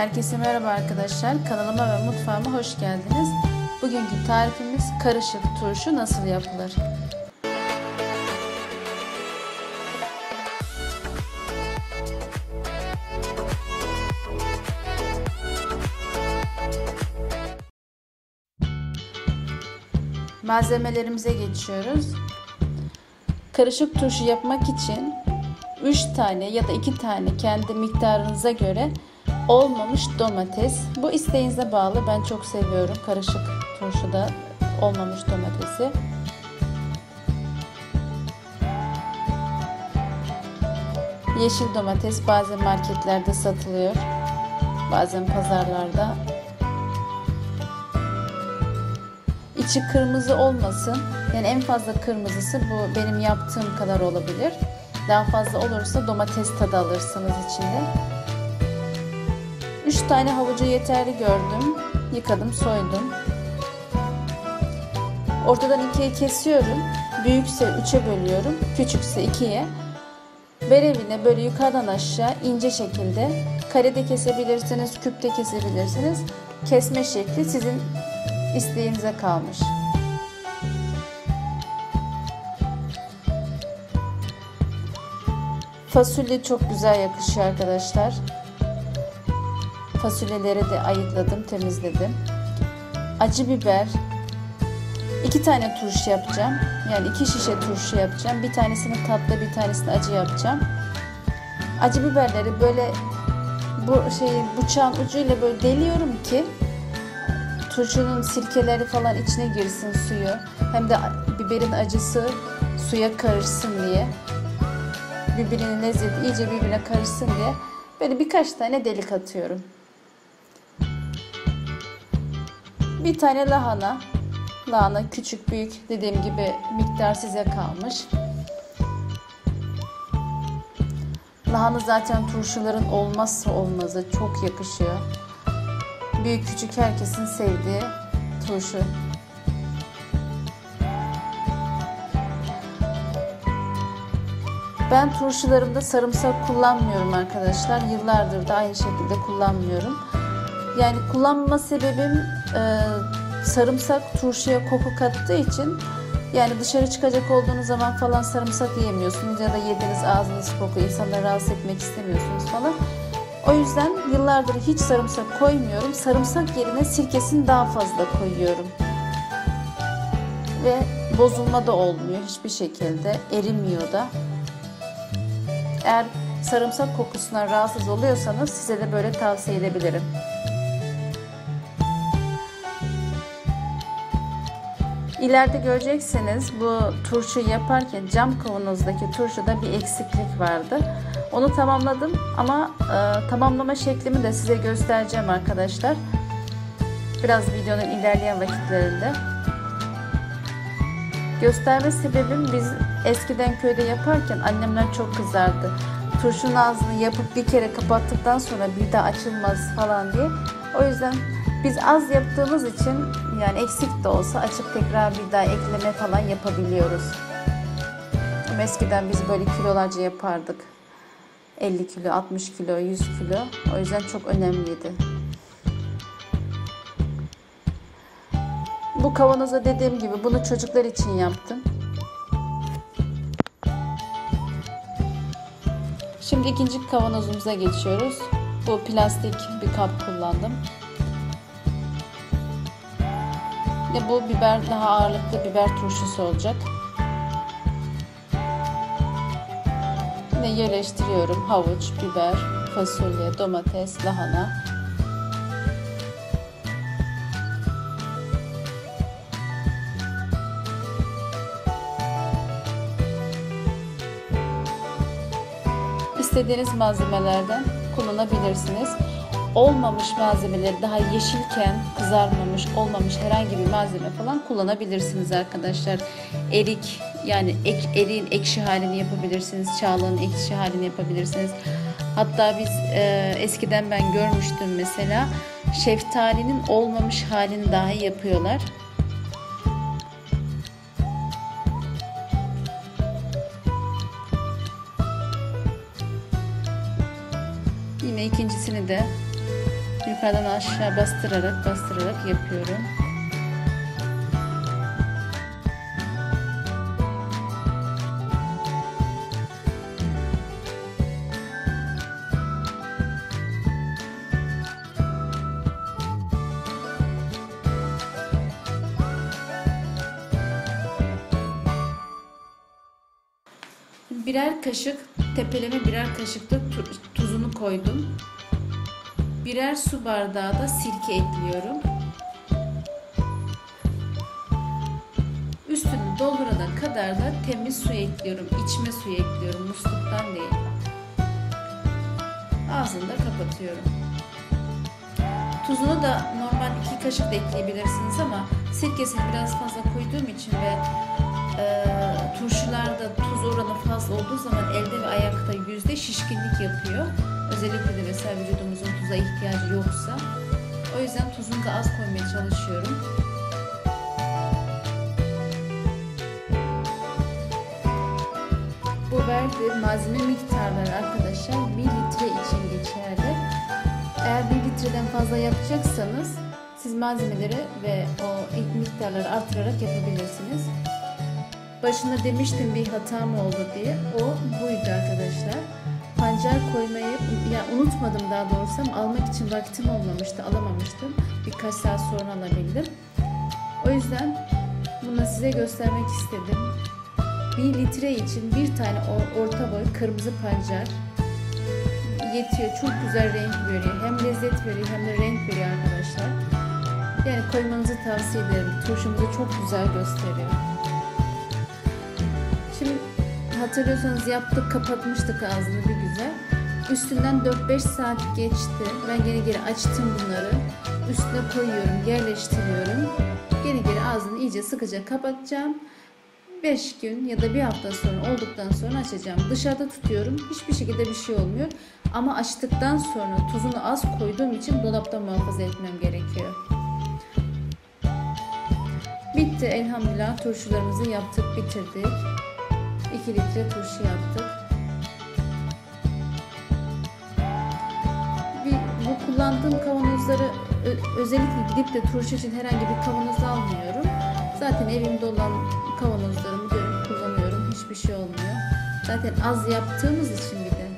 Herkese merhaba arkadaşlar. Kanalıma ve mutfağıma hoş geldiniz. Bugünkü tarifimiz karışık turşu nasıl yapılır? Malzemelerimize geçiyoruz. Karışık turşu yapmak için 3 tane ya da 2 tane kendi miktarınıza göre olmamış domates. Bu isteğinize bağlı. Ben çok seviyorum karışık turşuda olmamış domatesi. Yeşil domates bazen marketlerde satılıyor. Bazen pazarlarda. İçi kırmızı olmasın. Yani en fazla kırmızısı bu benim yaptığım kadar olabilir. Daha fazla olursa domates tadı alırsınız içinde. 3 tane havucu yeterli gördüm. Yıkadım, soydum. Ortadan ikiye kesiyorum. Büyükse 3'e bölüyorum. Küçükse 2'ye. Berevine böyle yukarıdan aşağı ince şekilde karede kesebilirsiniz, küpte kesebilirsiniz. Kesme şekli sizin isteğinize kalmış. Fasulye çok güzel yakışıyor arkadaşlar. Fasulyeleri de ayıkladım, temizledim. Acı biber. iki tane turşu yapacağım. Yani iki şişe turşu yapacağım. Bir tanesini tatlı, bir tanesini acı yapacağım. Acı biberleri böyle bu şey bıçağın ucuyla böyle deliyorum ki turşunun sirkeleri falan içine girsin suyu. Hem de biberin acısı suya karışsın diye. Birbirinin lezzeti iyice birbirine karışsın diye böyle birkaç tane delik atıyorum. Bir tane lahana. Lahana küçük büyük dediğim gibi miktar size kalmış. Lahana zaten turşuların olmazsa olmazı çok yakışıyor. Büyük küçük herkesin sevdiği turşu. Ben turşularımda sarımsak kullanmıyorum arkadaşlar. Yıllardır da aynı şekilde kullanmıyorum. Yani kullanma sebebim e, sarımsak turşuya koku kattığı için yani dışarı çıkacak olduğunuz zaman falan sarımsak yiyemiyorsunuz ya da yediğiniz ağzınız koku insanları rahatsız etmek istemiyorsunuz falan. O yüzden yıllardır hiç sarımsak koymuyorum. Sarımsak yerine sirkesini daha fazla koyuyorum. Ve bozulma da olmuyor hiçbir şekilde. Erimiyor da. Eğer sarımsak kokusundan rahatsız oluyorsanız size de böyle tavsiye edebilirim. İleride göreceksiniz bu turşu yaparken cam kavanozdaki turşuda bir eksiklik vardı. Onu tamamladım ama e, tamamlama şeklimi de size göstereceğim arkadaşlar. Biraz videonun ilerleyen vakitlerinde. Gösterme sebebim biz eskiden köyde yaparken annemler çok kızardı. Turşunun ağzını yapıp bir kere kapattıktan sonra bir daha açılmaz falan diye. O yüzden biz az yaptığımız için yani eksik de olsa açıp tekrar bir daha ekleme falan yapabiliyoruz. Eskiden biz böyle kilolarca yapardık. 50 kilo, 60 kilo, 100 kilo. O yüzden çok önemliydi. Bu kavanoza dediğim gibi bunu çocuklar için yaptım. Şimdi ikinci kavanozumuza geçiyoruz. Bu plastik bir kap kullandım. Ve bu biber daha ağırlıklı biber turşusu olacak. Yine yerleştiriyorum. Havuç, biber, fasulye, domates, lahana. İstediğiniz malzemelerden kullanabilirsiniz olmamış malzemeleri daha yeşilken kızarmamış olmamış herhangi bir malzeme falan kullanabilirsiniz arkadaşlar. Erik yani ek, eriğin ekşi halini yapabilirsiniz. Çağla'nın ekşi halini yapabilirsiniz. Hatta biz e, eskiden ben görmüştüm mesela şeftalinin olmamış halini dahi yapıyorlar. Yine ikincisini de Yukarıdan aşağı bastırarak bastırarak yapıyorum. Birer kaşık tepeleme birer kaşık da tuzunu koydum. Birer su bardağı da sirke ekliyorum. Üstünü doldurana kadar da temiz su ekliyorum. İçme suyu ekliyorum. Musluktan değil. Ağzını da kapatıyorum. Tuzunu da normal iki kaşık da ekleyebilirsiniz ama sirkesini biraz fazla koyduğum için ve e, turşularda tuz oranı fazla olduğu zaman elde ve ayakta yüzde şişkinlik yapıyor. Özellikle de mesela vücudumuzun tuza ihtiyacı yoksa. O yüzden tuzunu da az koymaya çalışıyorum. Bu verdiği malzeme miktarları arkadaşlar 1 litre için geçerli. Eğer 1 litreden fazla yapacaksanız siz malzemeleri ve o ilk miktarları artırarak yapabilirsiniz. Başında demiştim bir hatam oldu diye. O buydu arkadaşlar. Pancar koymayı ya unutmadım daha doğrusu ama almak için vaktim olmamıştı. Alamamıştım. Birkaç saat sonra alabildim. O yüzden bunu size göstermek istedim. Bir litre için bir tane orta boy kırmızı pancar yetiyor. Çok güzel renk veriyor. Hem lezzet veriyor hem de renk veriyor arkadaşlar. Yani koymanızı tavsiye ederim. Turşumuzu çok güzel gösteriyor. Hatırlıyorsanız yaptık kapatmıştık ağzını bir güzel. Üstünden 4-5 saat geçti. Ben geri geri açtım bunları. Üstüne koyuyorum, yerleştiriyorum. Geri geri ağzını iyice sıkıca kapatacağım. 5 gün ya da bir hafta sonra olduktan sonra açacağım. Dışarıda tutuyorum. Hiçbir şekilde bir şey olmuyor. Ama açtıktan sonra tuzunu az koyduğum için dolapta muhafaza etmem gerekiyor. Bitti elhamdülillah turşularımızı yaptık bitirdik. 2 litre turşu yaptık. Bir, bu kullandığım kavanozları özellikle gidip de turşu için herhangi bir kavanoz almıyorum. Zaten evimde olan kavanozlarımı kullanıyorum. Hiçbir şey olmuyor. Zaten az yaptığımız için bir de.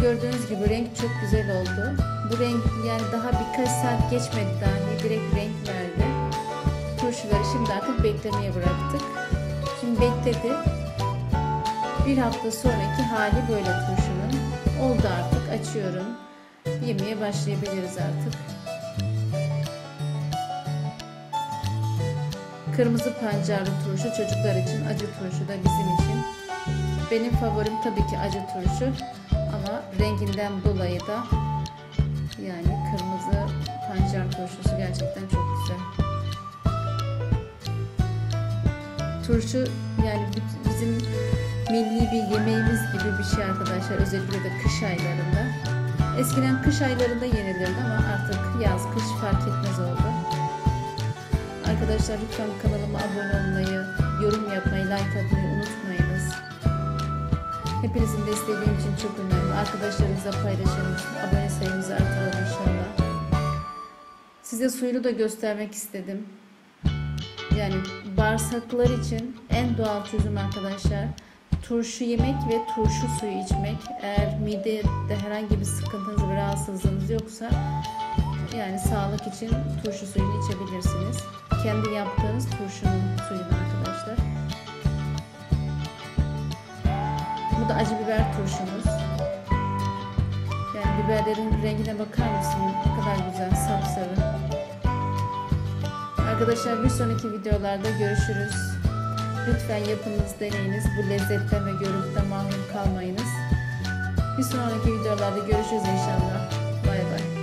Gördüğünüz gibi renk çok güzel oldu. Bu renk yani daha birkaç saat geçmedi dahi direkt renk verdi. Turşuları şimdi artık beklemeye bıraktık. Şimdi bekledi. Bir hafta sonraki hali böyle turşunun. Oldu artık açıyorum. Yemeye başlayabiliriz artık. Kırmızı pancarlı turşu çocuklar için, acı turşu da bizim için. Benim favorim tabii ki acı turşu ama renginden dolayı da yani kırmızı pancar turşusu gerçekten çok güzel. Turşu yani bizim milli bir yemeğimiz gibi bir şey arkadaşlar özellikle de kış aylarında. Eskiden kış aylarında yenilirdi ama artık yaz kış fark etmez oldu. Arkadaşlar lütfen kanalıma abone olmayı, yorum yapmayı, like atmayı unutmayınız. Hepinizin desteği benim için çok önemli. Arkadaşlarınızla paylaşalım. Abone sayımızı artıralım inşallah. Size suyunu da göstermek istedim. Bağırsaklar için en doğal çözüm arkadaşlar. Turşu yemek ve turşu suyu içmek. Eğer midede herhangi bir sıkıntınız ve rahatsızlığınız yoksa yani sağlık için turşu suyunu içebilirsiniz. Kendi yaptığınız turşunun suyunu arkadaşlar. Bu da acı biber turşumuz. Yani biberlerin rengine bakar mısınız? Ne kadar güzel, sapsarı. Arkadaşlar bir sonraki videolarda görüşürüz. Lütfen yapınız, deneyiniz. Bu lezzetten ve görüntüden mahrum kalmayınız. Bir sonraki videolarda görüşürüz inşallah. Bay bay.